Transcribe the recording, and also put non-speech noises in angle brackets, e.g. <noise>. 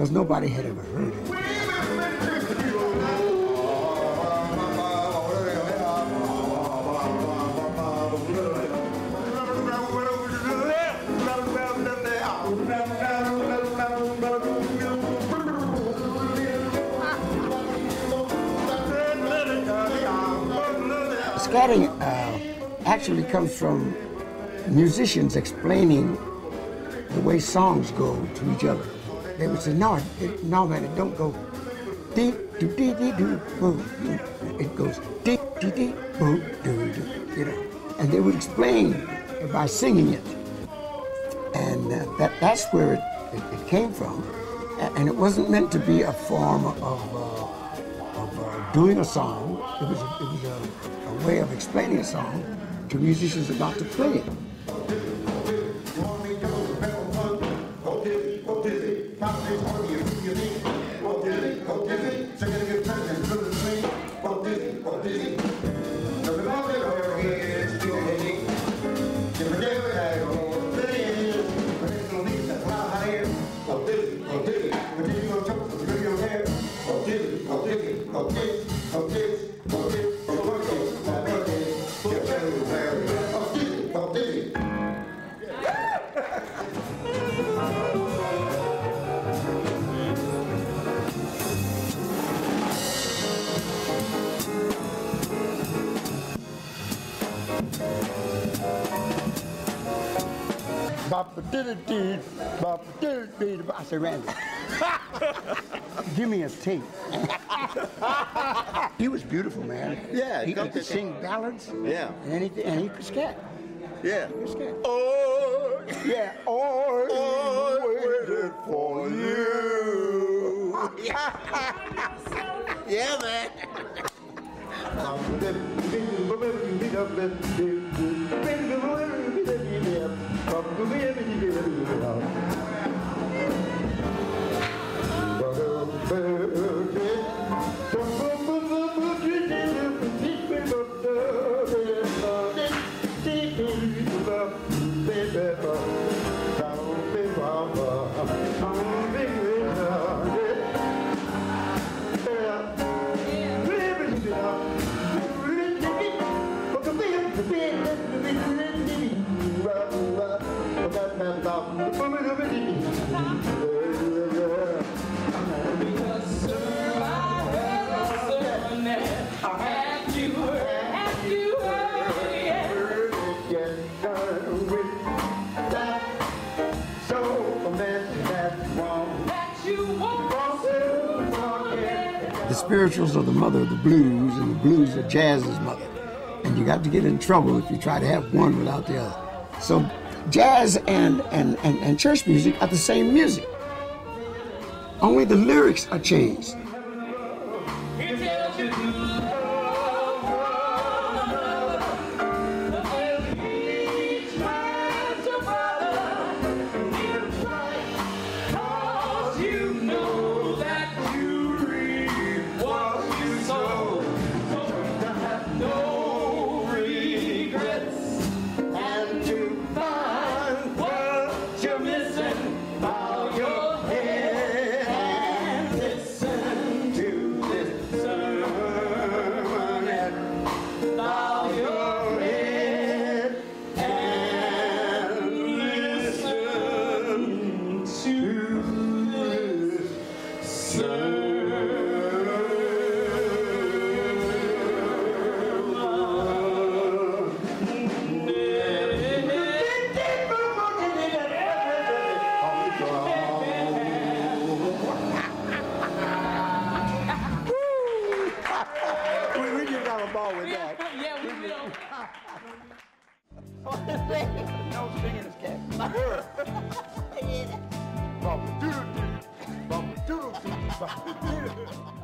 because nobody had ever heard it. Scatting uh, actually comes from musicians explaining the way songs go to each other. They would say, no, it, no, man, it don't go dee doo dee dee doo boo. It goes dee dee dee boo doo doo. You know, and they would explain by singing it, and uh, that that's where it, it, it came from. And it wasn't meant to be a form of uh, of uh, doing a song. It was a, it was a, a way of explaining a song to musicians about to play it. Bop-a-diddy-dee, bop-a-diddy-dee. I said, Randy, <laughs> give me a tape. he was beautiful, man. Yeah, he, could sing ballads. Yeah. and anything, and he could scat. Yeah. He could scat. Oh, Yeah. Oh, I waited for you. yeah, man. Stop. The spirituals are the mother of the blues, and the blues are jazz's mother. And you got to get in trouble if you try to have one without the other. So jazz and, and, and, and church music are the same music. Only the lyrics are changed. No singing is cat. <laughs> Bop-a-doodle-doo, bop-a-doodle-doo, bop-a-doodle-doo.